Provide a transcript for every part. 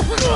Oh!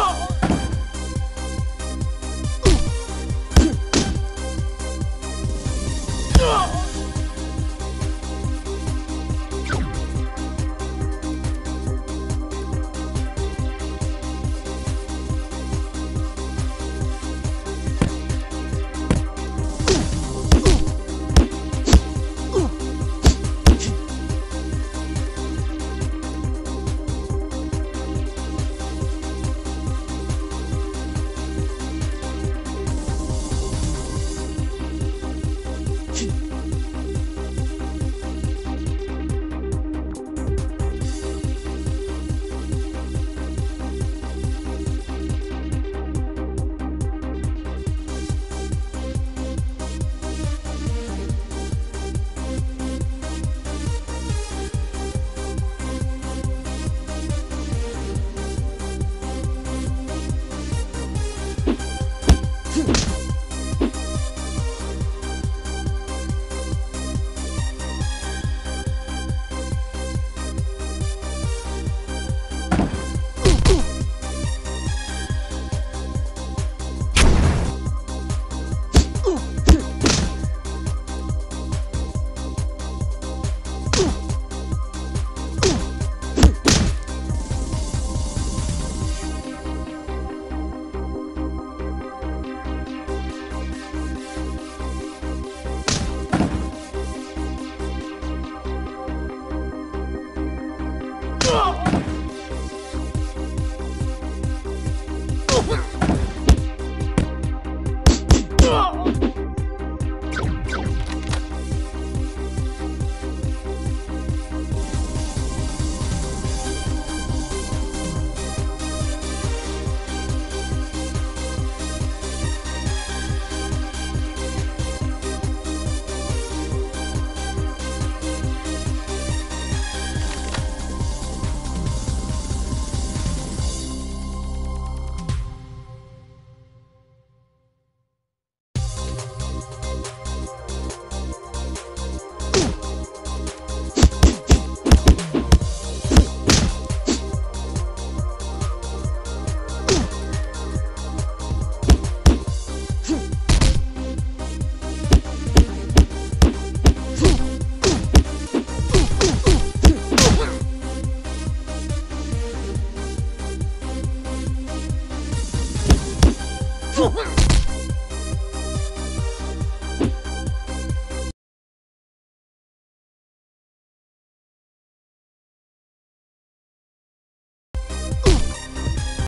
Super